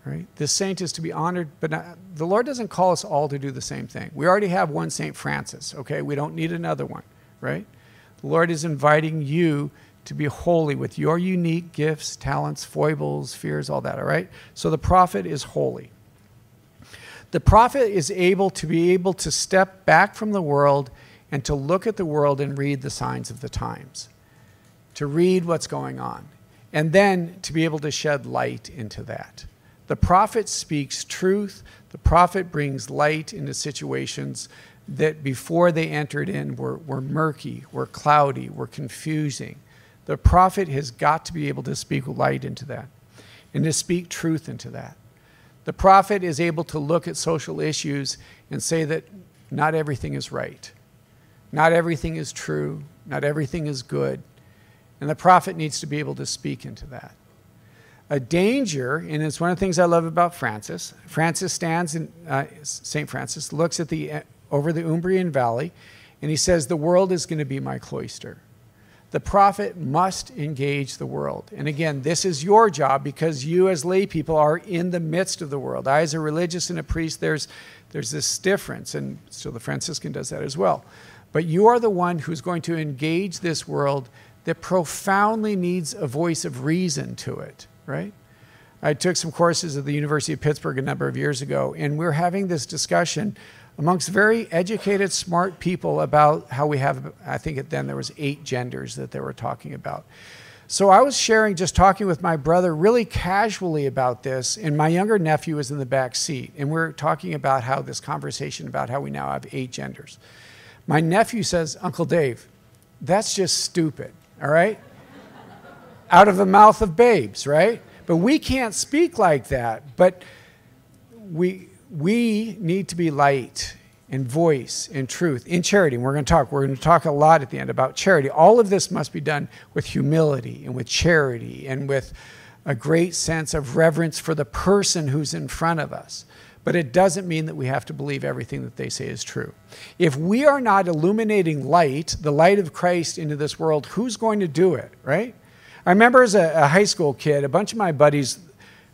Right? The saint is to be honored, but not, the Lord doesn't call us all to do the same thing. We already have one Saint Francis, okay? We don't need another one, right? The Lord is inviting you to be holy with your unique gifts, talents, foibles, fears, all that, all right? So the prophet is holy. The prophet is able to be able to step back from the world and to look at the world and read the signs of the times, to read what's going on, and then to be able to shed light into that. The prophet speaks truth. The prophet brings light into situations that before they entered in were, were murky, were cloudy, were confusing. The prophet has got to be able to speak light into that and to speak truth into that. The prophet is able to look at social issues and say that not everything is right, not everything is true, not everything is good. And the prophet needs to be able to speak into that. A danger, and it's one of the things I love about Francis. Francis stands in uh, St. Francis, looks at the over the Umbrian Valley, and he says, The world is going to be my cloister. The prophet must engage the world. And again, this is your job because you, as lay people, are in the midst of the world. I, as a religious and a priest, there's, there's this difference, and so the Franciscan does that as well. But you are the one who's going to engage this world that profoundly needs a voice of reason to it, right? I took some courses at the University of Pittsburgh a number of years ago, and we're having this discussion amongst very educated, smart people about how we have, I think then there was eight genders that they were talking about. So I was sharing, just talking with my brother really casually about this, and my younger nephew was in the back seat, and we we're talking about how this conversation about how we now have eight genders. My nephew says, Uncle Dave, that's just stupid, all right? Out of the mouth of babes, right? But we can't speak like that. But we, we need to be light and voice and truth in charity. And we're going to talk. We're going to talk a lot at the end about charity. All of this must be done with humility and with charity and with a great sense of reverence for the person who's in front of us. But it doesn't mean that we have to believe everything that they say is true. If we are not illuminating light, the light of Christ into this world, who's going to do it, right? I remember as a, a high school kid, a bunch of my buddies,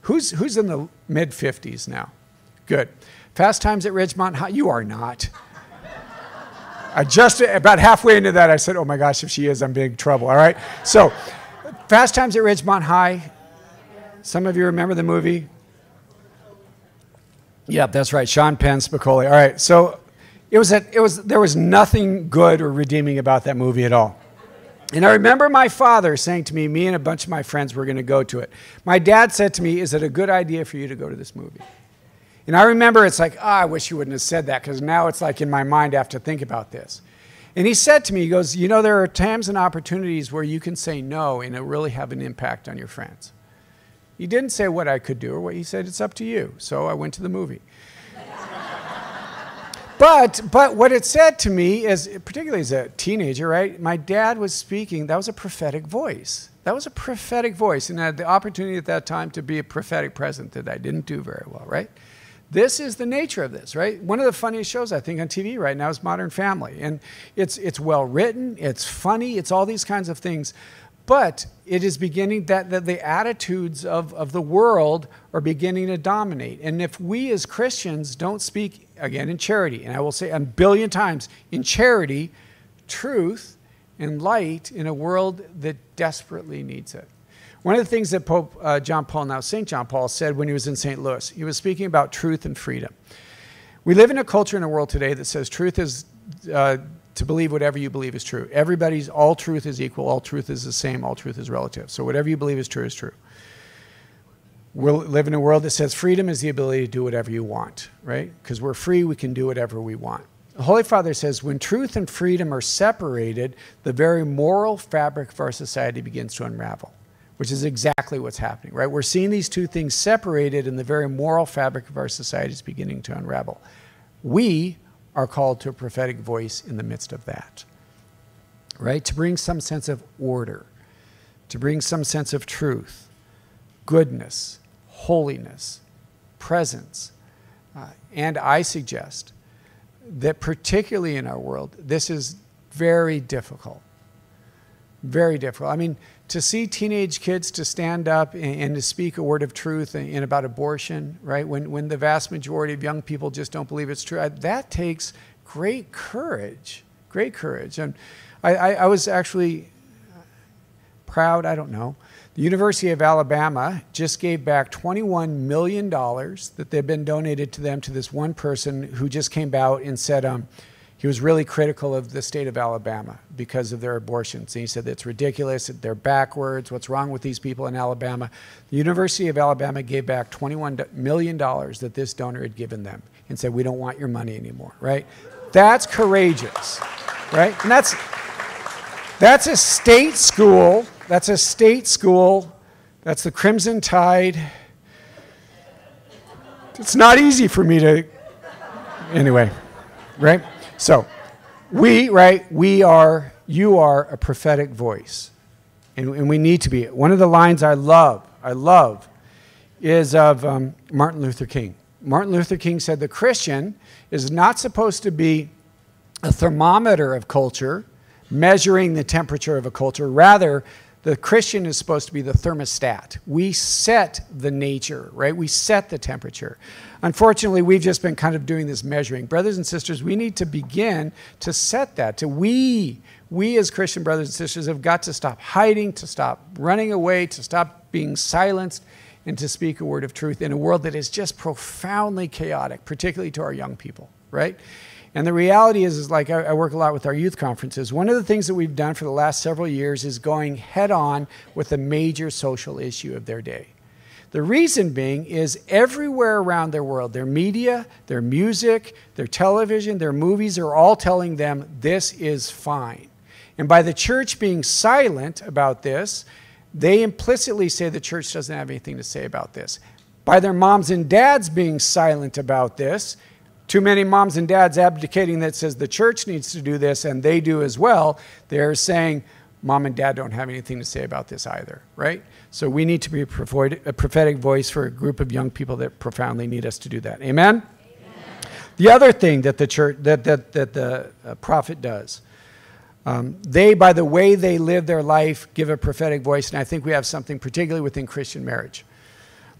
who's, who's in the mid 50s now? Good. Fast Times at Ridgemont High? You are not. I just, about halfway into that, I said, oh my gosh, if she is, I'm in big trouble. All right. So, Fast Times at Ridgemont High. Some of you remember the movie? Yep, that's right. Sean Penn, Spicoli. All right. So, it was, a, it was, there was nothing good or redeeming about that movie at all. And I remember my father saying to me, me and a bunch of my friends were going to go to it. My dad said to me, Is it a good idea for you to go to this movie? And I remember it's like, oh, I wish you wouldn't have said that because now it's like in my mind I have to think about this. And he said to me, he goes, You know, there are times and opportunities where you can say no and it really have an impact on your friends. He didn't say what I could do or what he said, it's up to you. So I went to the movie. but, but what it said to me is, particularly as a teenager, right? My dad was speaking, that was a prophetic voice. That was a prophetic voice. And I had the opportunity at that time to be a prophetic present that I didn't do very well, right? This is the nature of this, right? One of the funniest shows I think on TV right now is Modern Family. And it's, it's well written, it's funny, it's all these kinds of things. But it is beginning that, that the attitudes of, of the world are beginning to dominate. And if we as Christians don't speak, again, in charity, and I will say a billion times, in charity, truth and light in a world that desperately needs it. One of the things that Pope uh, John Paul, now St. John Paul, said when he was in St. Louis, he was speaking about truth and freedom. We live in a culture in a world today that says truth is uh, to believe whatever you believe is true. Everybody's, all truth is equal, all truth is the same, all truth is relative. So whatever you believe is true is true. We live in a world that says freedom is the ability to do whatever you want, right? Because we're free, we can do whatever we want. The Holy Father says when truth and freedom are separated, the very moral fabric of our society begins to unravel, which is exactly what's happening, right? We're seeing these two things separated, and the very moral fabric of our society is beginning to unravel. We are called to a prophetic voice in the midst of that, right? To bring some sense of order, to bring some sense of truth, goodness, holiness, presence. Uh, and I suggest that particularly in our world, this is very difficult. Very difficult. I mean, to see teenage kids to stand up and, and to speak a word of truth in, in, about abortion, right? When, when the vast majority of young people just don't believe it's true, that takes great courage. Great courage. And I, I, I was actually proud, I don't know, the University of Alabama just gave back $21 million that they've been donated to them to this one person who just came out and said um, he was really critical of the state of Alabama because of their abortions. And he said it's ridiculous, they're backwards, what's wrong with these people in Alabama? The University of Alabama gave back $21 million that this donor had given them and said, we don't want your money anymore, right? That's courageous, right? And that's, that's a state school that's a state school. That's the Crimson Tide. It's not easy for me to. Anyway, right? So, we, right, we are, you are a prophetic voice. And, and we need to be. One of the lines I love, I love, is of um, Martin Luther King. Martin Luther King said the Christian is not supposed to be a thermometer of culture, measuring the temperature of a culture. Rather, the Christian is supposed to be the thermostat. We set the nature, right? We set the temperature. Unfortunately, we've just been kind of doing this measuring. Brothers and sisters, we need to begin to set that. To we, we as Christian brothers and sisters have got to stop hiding, to stop running away, to stop being silenced, and to speak a word of truth in a world that is just profoundly chaotic, particularly to our young people, right? And the reality is, is like I, work a lot with our youth conferences. One of the things that we've done for the last several years is going head on with a major social issue of their day. The reason being is everywhere around their world, their media, their music, their television, their movies are all telling them this is fine. And by the church being silent about this, they implicitly say the church doesn't have anything to say about this. By their moms and dads being silent about this, too many moms and dads abdicating that says the church needs to do this and they do as well. They're saying, mom and dad don't have anything to say about this either, right? So we need to be a prophetic voice for a group of young people that profoundly need us to do that. Amen? Amen. The other thing that the church, that, that, that the uh, prophet does, um, they, by the way they live their life, give a prophetic voice, and I think we have something particularly within Christian marriage.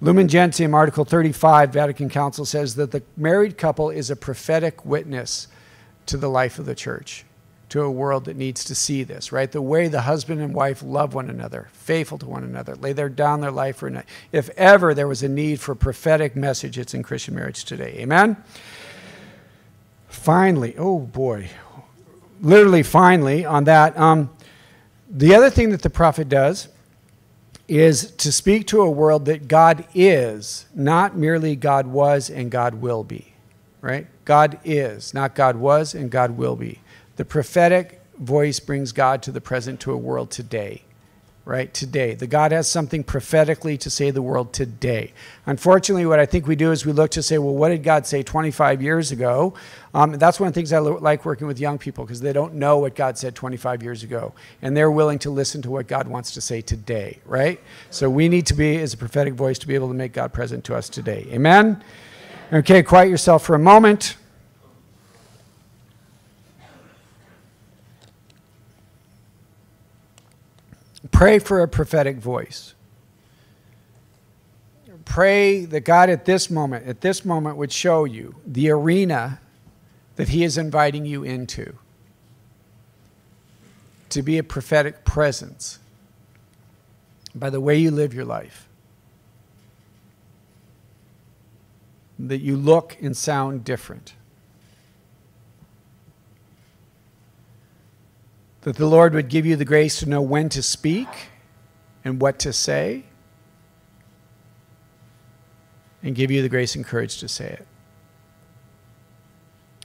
Lumen Gentium, Article 35, Vatican Council says that the married couple is a prophetic witness to the life of the church, to a world that needs to see this, right? The way the husband and wife love one another, faithful to one another, lay their, down their life for another. If ever there was a need for a prophetic message, it's in Christian marriage today. Amen? Finally, oh boy, literally finally on that. Um, the other thing that the prophet does is to speak to a world that God is, not merely God was and God will be, right? God is, not God was and God will be. The prophetic voice brings God to the present to a world today right? Today. The God has something prophetically to say to the world today. Unfortunately, what I think we do is we look to say, well, what did God say 25 years ago? Um, that's one of the things I like working with young people because they don't know what God said 25 years ago. And they're willing to listen to what God wants to say today, right? So we need to be, as a prophetic voice, to be able to make God present to us today. Amen? Okay, quiet yourself for a moment. Pray for a prophetic voice. Pray that God at this moment, at this moment, would show you the arena that He is inviting you into to be a prophetic presence. by the way you live your life. That you look and sound different. That the Lord would give you the grace to know when to speak and what to say, and give you the grace and courage to say it.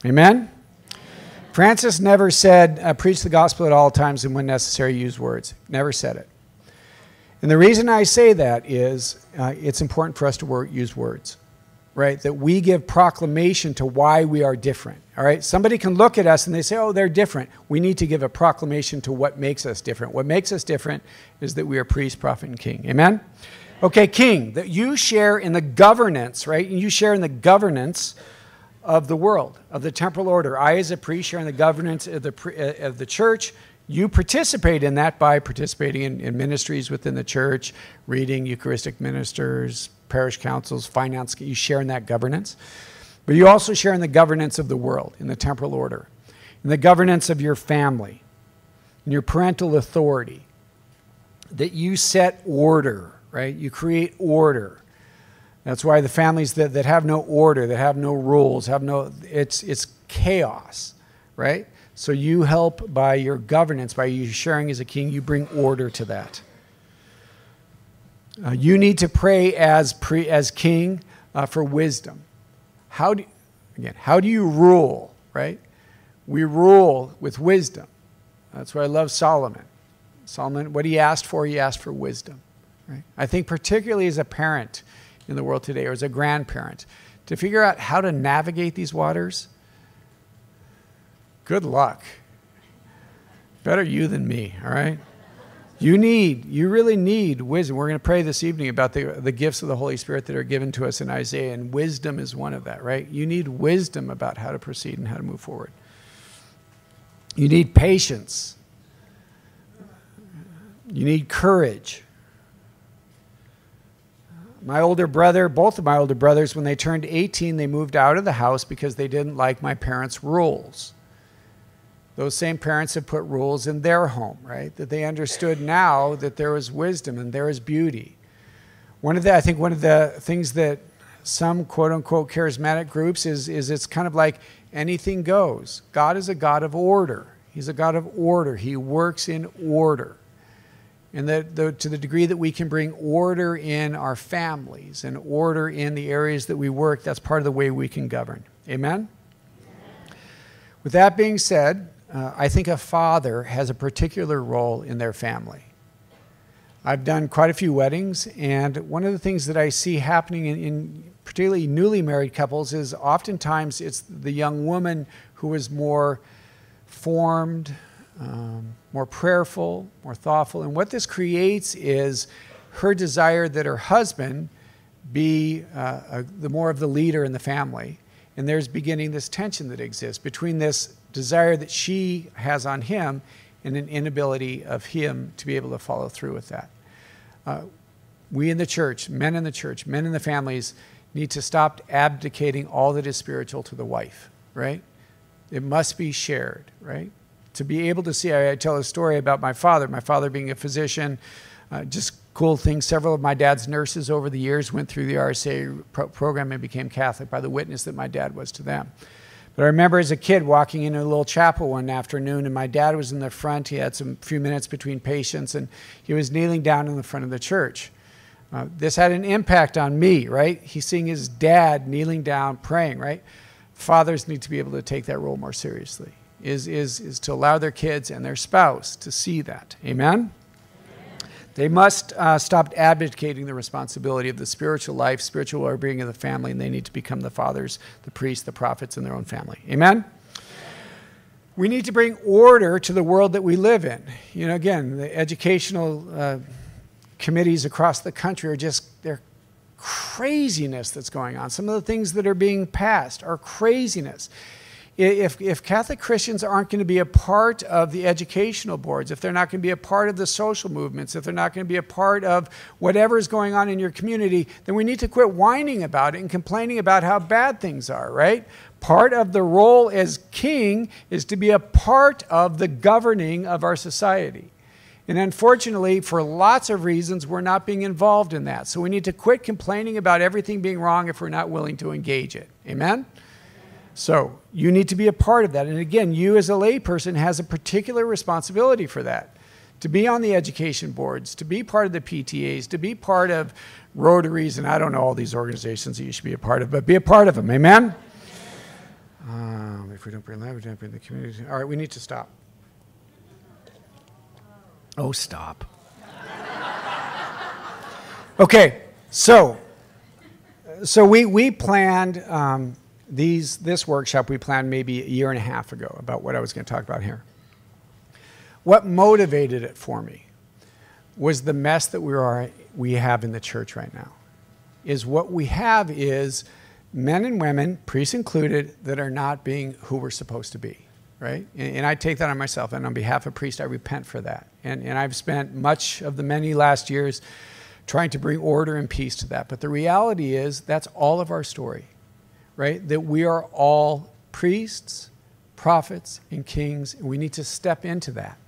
Amen? Francis never said, uh, preach the gospel at all times and when necessary, use words. Never said it. And the reason I say that is uh, it's important for us to work, use words, right? That we give proclamation to why we are different, all right? Somebody can look at us and they say, oh, they're different. We need to give a proclamation to what makes us different. What makes us different is that we are priest, prophet, and king. Amen? Okay, king, that you share in the governance, right? You share in the governance of the world, of the temporal order. I, as a priest, share in the governance of the, uh, of the church. You participate in that by participating in, in ministries within the church, reading Eucharistic ministers, parish councils, finance. You share in that governance. But you also share in the governance of the world, in the temporal order, in the governance of your family, in your parental authority, that you set order, right? You create order that's why the families that, that have no order, that have no rules, have no, it's, it's chaos, right? So you help by your governance, by you sharing as a king, you bring order to that. Uh, you need to pray as, pre, as king uh, for wisdom. How do, again, how do you rule, right? We rule with wisdom. That's why I love Solomon. Solomon, what he asked for, he asked for wisdom. Right? I think particularly as a parent, in the world today or as a grandparent to figure out how to navigate these waters, good luck. Better you than me, all right? You need, you really need wisdom. We're going to pray this evening about the, the gifts of the Holy Spirit that are given to us in Isaiah, and wisdom is one of that, right? You need wisdom about how to proceed and how to move forward. You need patience. You need courage. My older brother, both of my older brothers, when they turned 18, they moved out of the house because they didn't like my parents' rules. Those same parents have put rules in their home, right? That they understood now that there is wisdom and there is beauty. One of the, I think one of the things that some quote unquote charismatic groups is, is it's kind of like anything goes. God is a God of order. He's a God of order. He works in order and that the, to the degree that we can bring order in our families and order in the areas that we work, that's part of the way we can govern. Amen? With that being said, uh, I think a father has a particular role in their family. I've done quite a few weddings, and one of the things that I see happening in, in particularly newly married couples is oftentimes it's the young woman who is more formed, um, more prayerful, more thoughtful. And what this creates is her desire that her husband be uh, a, the more of the leader in the family. And there's beginning this tension that exists between this desire that she has on him and an inability of him to be able to follow through with that. Uh, we in the church, men in the church, men in the families, need to stop abdicating all that is spiritual to the wife, right? It must be shared, right? to be able to see, I, I, tell a story about my father, my father being a physician, uh, just cool things. Several of my dad's nurses over the years went through the RCIA pro- program and became Catholic by the witness that my dad was to them. But I remember as a kid walking into a little chapel one afternoon, and my dad was in the front. He had some few minutes between patients, and he was kneeling down in the front of the church. Uh, this had an impact on me, right? He's seeing his dad kneeling down, praying, right? Fathers need to be able to take that role more seriously is, is, is to allow their kids and their spouse to see that. Amen? They must uh, stop advocating the responsibility of the spiritual life, spiritual well being of the family, and they need to become the fathers, the priests, the prophets in their own family. Amen? We need to bring order to the world that we live in. You know, again, the educational uh, committees across the country are just, they're craziness that's going on. Some of the things that are being passed are craziness if, if Catholic Christians aren't going to be a part of the educational boards, if they're not going to be a part of the social movements, if they're not going to be a part of whatever is going on in your community, then we need to quit whining about it and complaining about how bad things are, right? Part of the role as king is to be a part of the governing of our society. And unfortunately, for lots of reasons, we're not being involved in that. So we need to quit complaining about everything being wrong if we're not willing to engage it. Amen? So you need to be a part of that. And again, you as a layperson has a particular responsibility for that. To be on the education boards, to be part of the PTAs, to be part of Rotaries, and I don't know all these organizations that you should be a part of, but be a part of them. Amen? Um, if we don't bring love, we don't bring the community. All right, we need to stop. Oh, stop. okay, so so we we planned um, these this workshop. We planned maybe a year and a half ago about what I was going to talk about here. What motivated it for me was the mess that we are we have in the church right now. Is what we have is men and women, priests included, that are not being who we're supposed to be, right? And, and I take that on myself, and on behalf of priests, I repent for that. And, and I've spent much of the many last years trying to bring order and peace to that. But the reality is, that's all of our story, right? That we are all priests, prophets, and kings, and we need to step into that.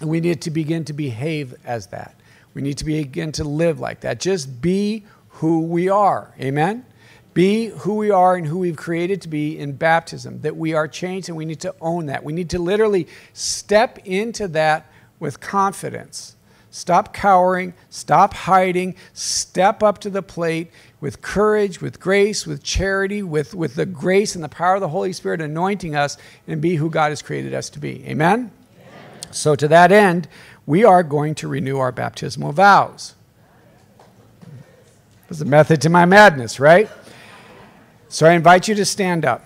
And we need to begin to behave as that. We need to begin to live like that. Just be who we are. Amen? Be who we are and who we've created to be in baptism, that we are changed and we need to own that. We need to literally step into that with confidence. Stop cowering, stop hiding, step up to the plate with courage, with grace, with charity, with, with the grace and the power of the Holy Spirit anointing us and be who God has created us to be. Amen? Amen. So, to that end, we are going to renew our baptismal vows. There's a method to my madness, right? So I invite you to stand up.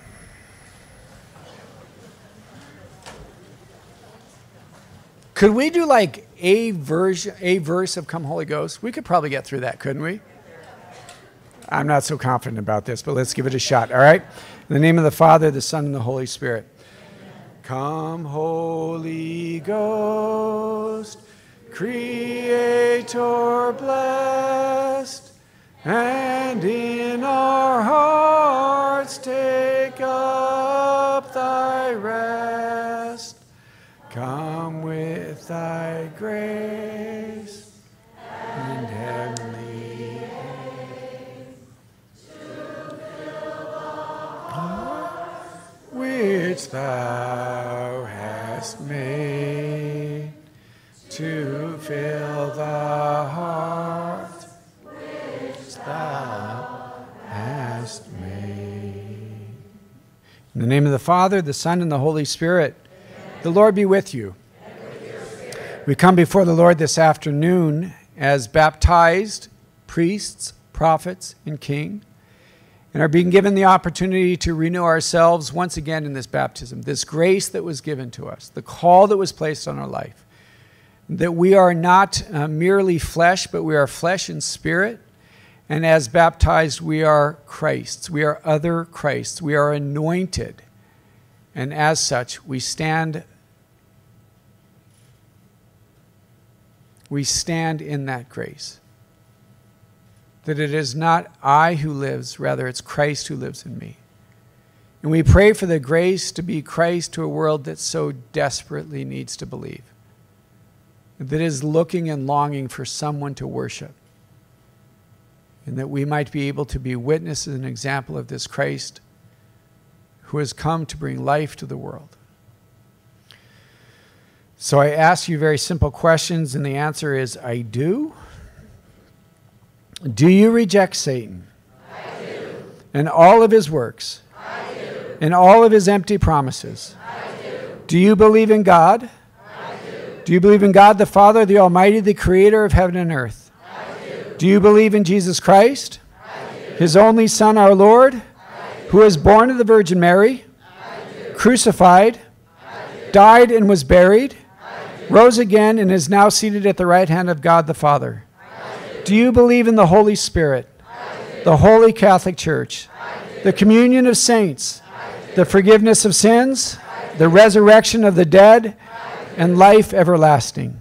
Could we do like a verse, a verse of Come Holy Ghost? We could probably get through that, couldn't we? I'm not so confident about this, but let's give it a shot, all right? In the name of the Father, the Son, and the Holy Spirit. Come, Holy Ghost, Creator blessed, and in our hearts take up thy rest. Come with thy which thou hast made to fill the heart which thou hast made. In the name of the Father, the Son, and the Holy Spirit, Amen. the Lord be with you. We come before the Lord this afternoon as baptized priests, prophets, and king, and are being given the opportunity to renew ourselves once again in this baptism, this grace that was given to us, the call that was placed on our life. That we are not uh, merely flesh, but we are flesh and spirit and as baptized, we are Christs. We are other Christs. We are anointed. And as such, we stand we stand in that grace. That it is not I who lives, rather it's Christ who lives in me. And we pray for the grace to be Christ to a world that so desperately needs to believe, that is looking and longing for someone to worship and that we might be able to be witnesses and example of this Christ who has come to bring life to the world. So I ask you very simple questions, and the answer is I do. Do you reject Satan? Do. And all of his works? Do. And all of his empty promises? Do. Do you believe in God? Do. Do you believe in God the Father, the Almighty, the Creator of heaven and earth? Do you believe in Jesus Christ, his only Son, our Lord, who was born of the Virgin Mary, crucified, died and was buried, rose again, and is now seated at the right hand of God the Father? Do you believe in the Holy Spirit, the Holy Catholic Church, the communion of saints, the forgiveness of sins, the resurrection of the dead, and life everlasting?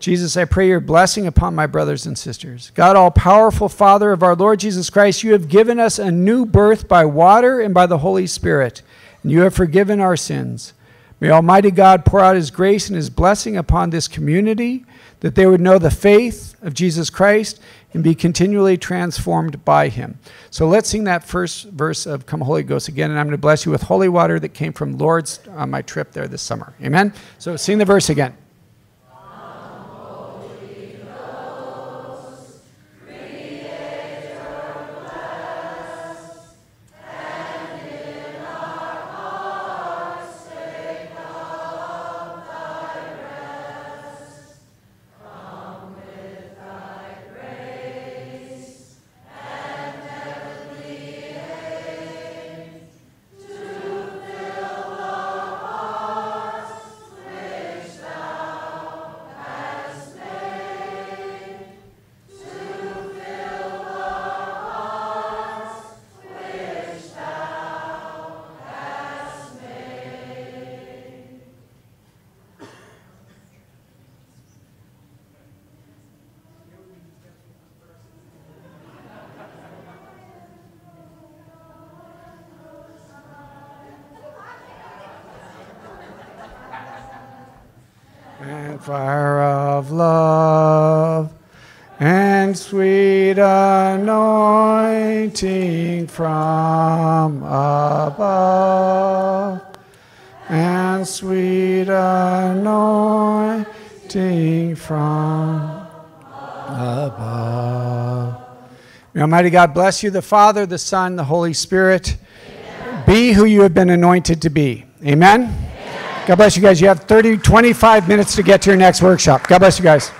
Jesus, I pray your blessing upon my brothers and sisters. God, all powerful Father of our Lord Jesus Christ, you have given us a new birth by water and by the Holy Spirit, and you have forgiven our sins. May Almighty God pour out His grace and His blessing upon this community, that they would know the faith of Jesus Christ and be continually transformed by Him. So let's sing that first verse of Come Holy Ghost again, and I'm going to bless you with holy water that came from Lourdes on my trip there this summer. Amen? So sing the verse again. Almighty God bless you, the Father, the Son, the Holy Spirit. Be who you have been anointed to be. Amen. God bless you guys. You have 30, 25 minutes to get to your next workshop. God bless you guys.